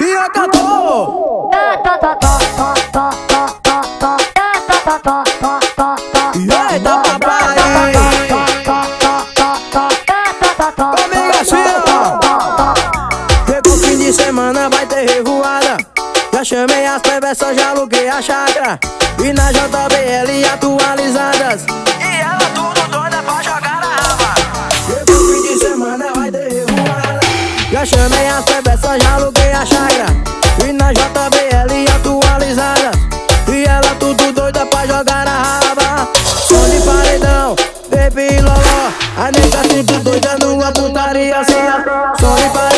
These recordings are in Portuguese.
E acabou! Tá, tá, tá, tocarías. Soy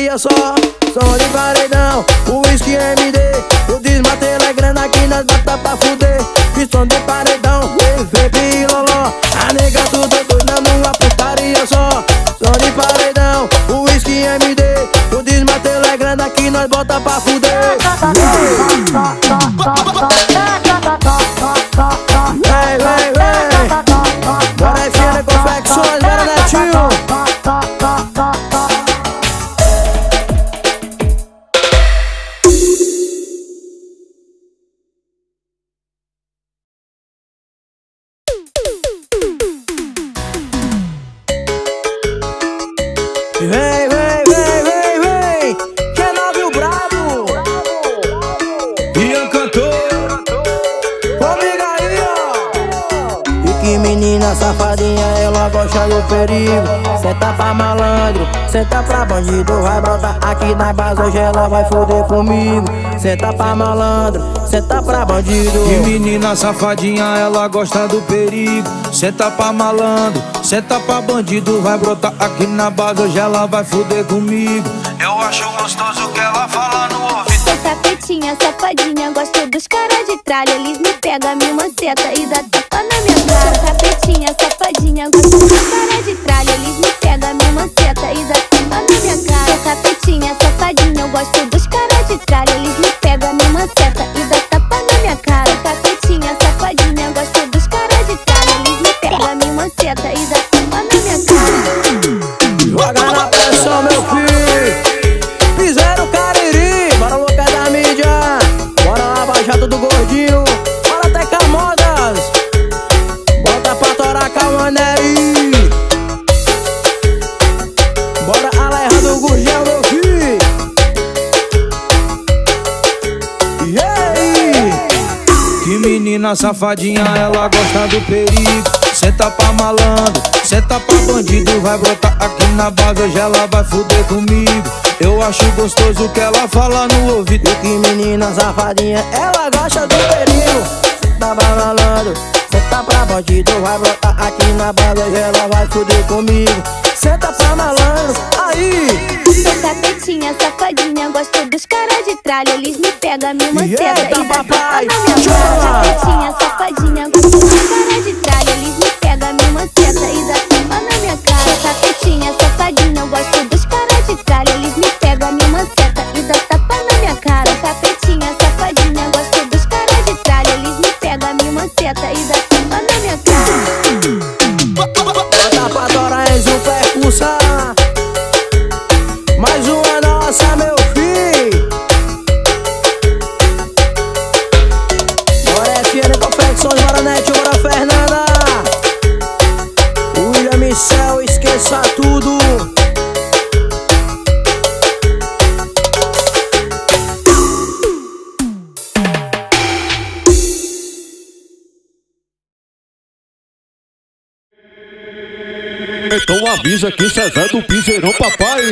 alegria só. Safadinha, ela gosta do perigo. Senta pra malandro, senta pra bandido. Vai brotar aqui na base, hoje ela vai foder comigo. Senta pra malandro, senta pra bandido. E menina safadinha, ela gosta do perigo. Senta pra malandro, senta pra bandido. Vai brotar aqui na base, hoje ela vai foder comigo. Eu acho gostoso que ela fala no ouvido capetinha, safadinha. Gosto dos caras de tralha, eles me pegam, me manceta e dá tapa na minha cara. Capetinha, safadinha. Gosto dos caras de tralha, eles mina safadinha, ela gosta do perigo. Senta pra malandro, senta pra bandido. Vai brotar aqui na base, hoje ela vai fuder comigo. Eu acho gostoso o que ela fala no ouvido. E que menina safadinha, ela gosta do perigo. Senta pra malandro, senta pra bandido. Vai brotar aqui na base, hoje ela vai fuder comigo. Senta pra malandro, aí. Sou sapetinha, safadinha, gosto dos caras de tralha. Eles me pegam, me morcegam yeah, e dá papai. Chora! Sou sapetinha, safadinha, gosto dos caras de tralha. Então avisa que Zezé do piseirão, papai.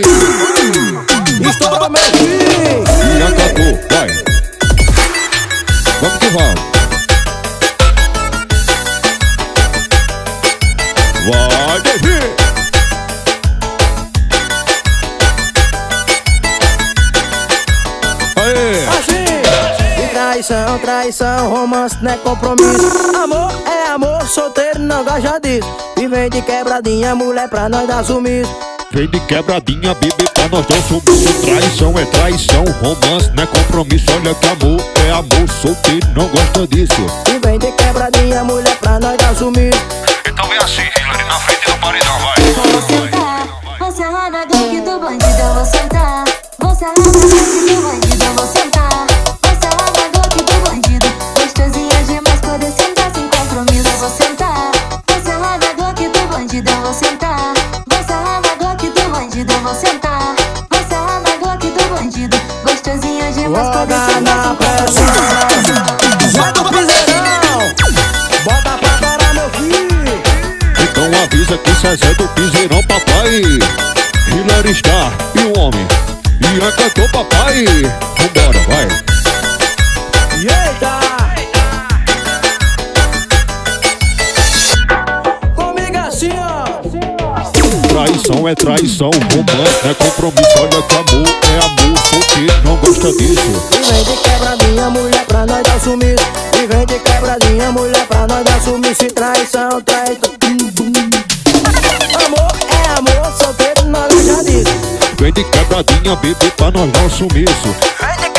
Estoura meu filho. E acabou, vai. Vamos que vamos. Traição, traição, romance não é compromisso. Amor é amor, solteiro não gosta disso. E vem de quebradinha, mulher pra nós dar sumiço. Vem de quebradinha, bebê, pra nós dar sumiço Traição é traição, romance não é compromisso Olha que amor é amor, solteiro não gosta disso E vem de quebradinha, mulher pra nós dar sumiço. Então vem assim, Hillary, na frente do paredão, vai Vou sentar, você é na gangue do bandido, eu vou sentar. Você é na gangue do bandido, Joga na pressão. compromisso. Joga o piseirão. Bota pra torar meu filho. Então avisa que Zezé do piseirão, papai Hillary está e o homem E a cantou, papai Vambora, vai eita. Comigo assim, ó. Traição é traição, romance é compromisso Olha que amor é amor, solteiro não gosta disso E vem de quebradinha, mulher pra nós dar sumiço. E vem de quebradinha, mulher pra nós dar sumiço. E traição, traição. Amor é amor, solteiro nós já disse. Vem de quebradinha, bebê, pra nós dar um sumiço Vem de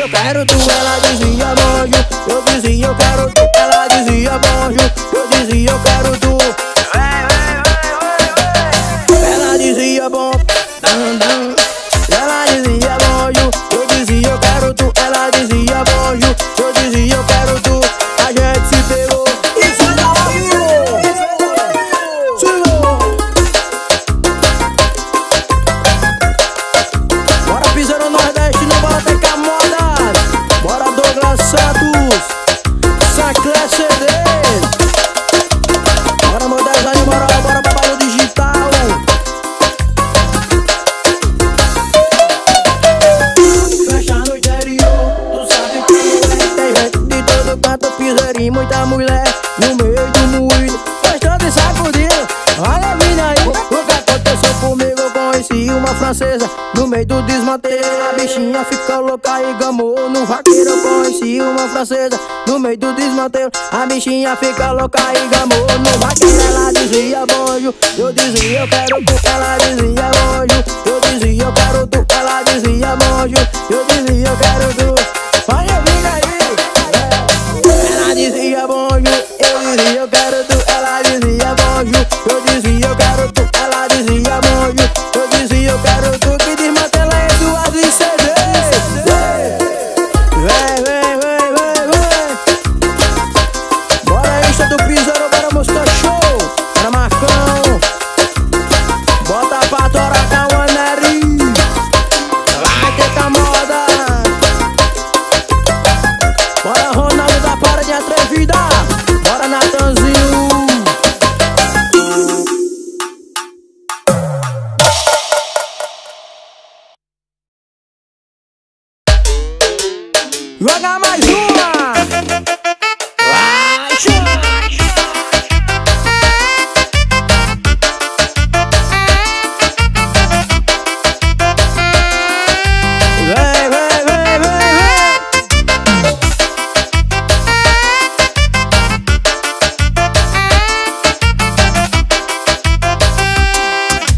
eu quero tu Ela dizia bonjour, eu dizia eu quero tu Ela dizia bonjour, eu dizia eu quero tu piseiro e muita mulher No meio do moído, gostando e sacudindo Olha a mina aí, o que aconteceu comigo Eu conheci uma francesa? No meio do desmanteiro A bichinha ficou louca e gamou no vaqueiro Eu conheci uma francesa. No meio do desmanteiro A bichinha fica louca e gamou no vaqueiro. Ela dizia bonjour, eu dizia eu quero tu Ela dizia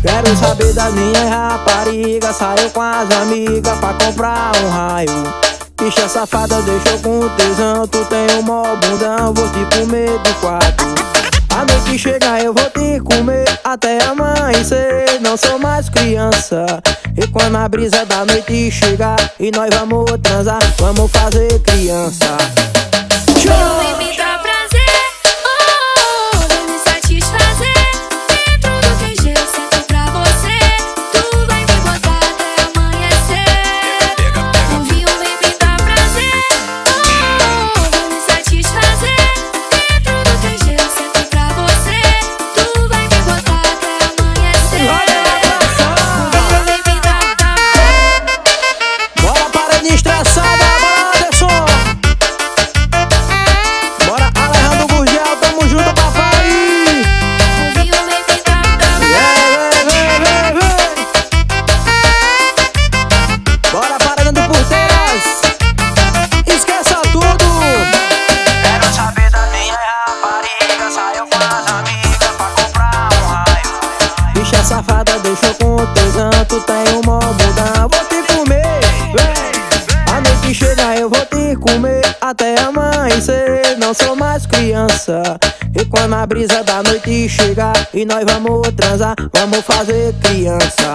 Quero saber das minhas raparigas. Saiu com as amigas pra comprar um raio. Bicha safada, deixou com tesão. Tu tem um mó bundão, vou te comer de quatro. A noite chega, eu vou te comer até amanhecer. Não sou mais criança. E quando a brisa da noite chegar, e nós vamos transar, vamos fazer criança. chegar e nós vamos transar, vamos fazer criança.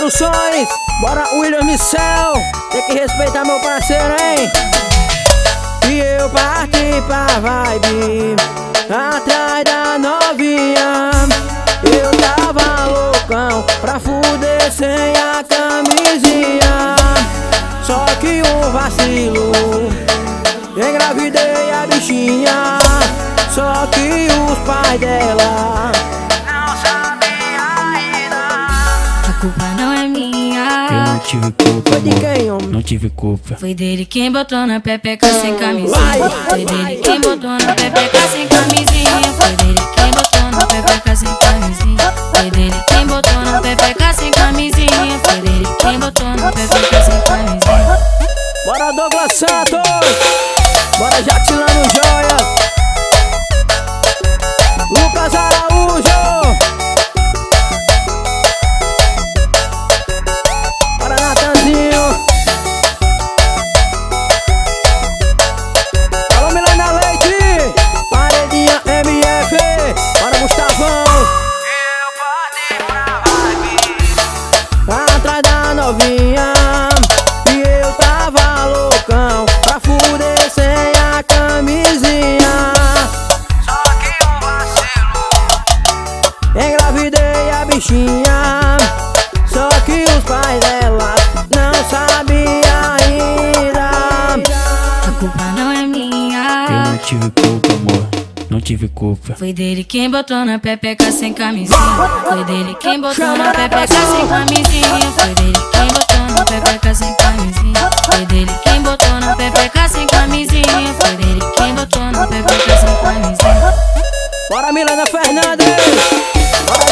Produções, bora William Micel. Tem que respeitar meu parceiro, hein? E eu parti pra vibe Atrás da novinha Eu tava loucão Pra fuder sem a camisinha Só que um vacilo Engravidei a bichinha Só que os pais dela culpa não é Eu minha. não tive culpa, Foi de quem, homem? Não tive culpa. Foi dele quem botou na pepeca sem camisinha. Vai, Foi dele quem botou na pepeca sem camisinha. Foi dele quem botou na pepeca sem camisinha. Foi dele quem botou na pepeca sem camisinha. Foi dele quem botou na pepeca sem camisinha. Bora Douglas Santos Bora Jatilano Joias não tive culpa, amor. Não tive culpa. Foi dele quem botou na pepeca sem camisinha. Foi dele quem botou na pepeca sem camisinha. Foi dele quem botou na pepeca sem camisinha. Foi dele quem botou na pepeca sem camisinha. Foi dele quem botou na pepeca sem camisinha. Bora Milena Fernandes Bora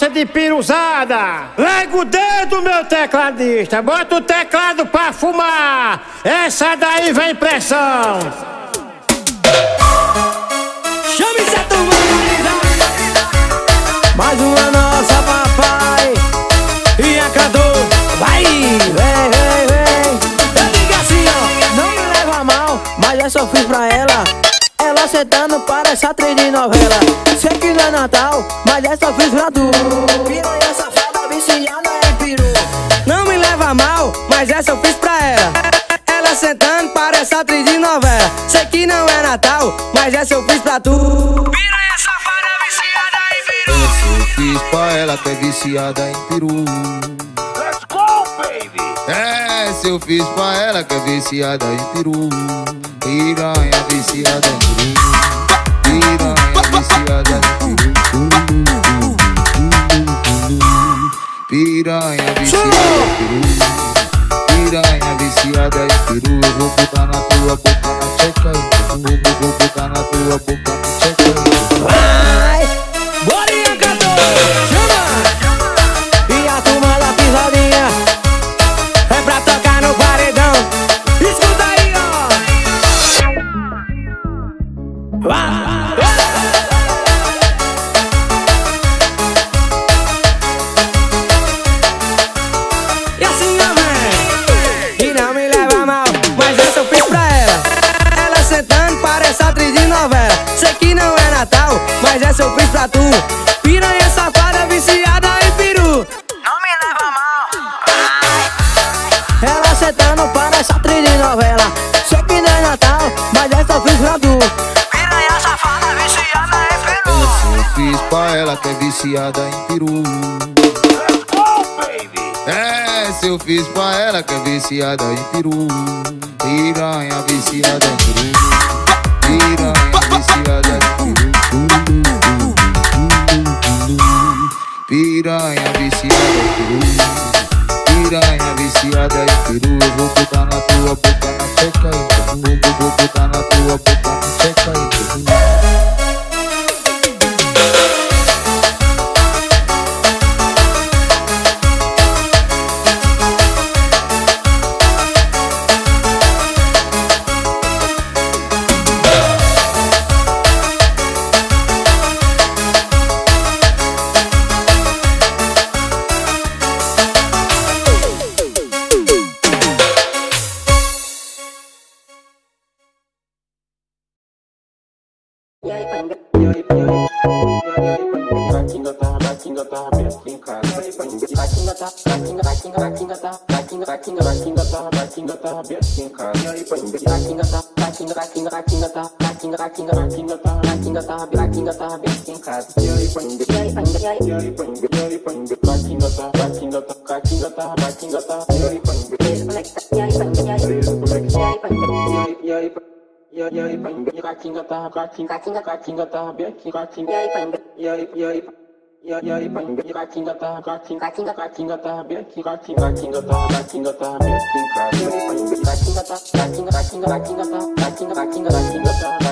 gosta de piruzada. Lega o dedo, meu tecladista. Bota o teclado pra fumar. Essa daí vem pressão. Chame essa turma Mais uma nossa papai E a Vai, vem, vem, vem Eu digo assim, ó Não me leva mal Mas eu fiz pra Ela sentando para essa atriz de novela. Sei que não é Natal Mas essa fiz pra tu Piranha safada viciada em peru. Não me leva mal Mas essa eu fiz pra ela. Ela sentando parece atriz de novela. Sei que não é Natal, mas essa eu fiz pra tu. Piranha safada viciada em peru. Essa eu fiz pra ela que é viciada em peru. Eu fiz pra ela que é viciada em peru. Piranha viciada em peru. Piranha viciada em peru. Piranha viciada em peru. Piranha viciada em peru. Eu vou botar na tua boca na tcheca. Eu vou, botar na tua boca na tcheca. Essa eu fiz pra tu Piranha safada viciada em peru Não me leva mal Ela sentando parece atriz de novela Sei que não é Natal Mas essa eu fiz pra tu Piranha safada viciada em peru Essa eu fiz pra ela que é viciada em peru. Baby. Essa eu fiz pra ela que é viciada em peru. Piranha viciada em been in casa. Yori panga, yori panga, yori panga, yori panga. Backing up, backing up, backing up, backing up. Yori panga, yori panga, yori panga, yori panga, yori panga, yori panga. Yori panga, backing up, backing, backing up, backing up, backing, backing. Yori panga, yori, yori. Yori panga, backing up, backing, backing up, backing up, backing, backing, backing up, backing up, backing. Yori panga, backing up, backing, backing up, backing up, backing, backing, backing up.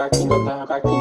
Cracking up the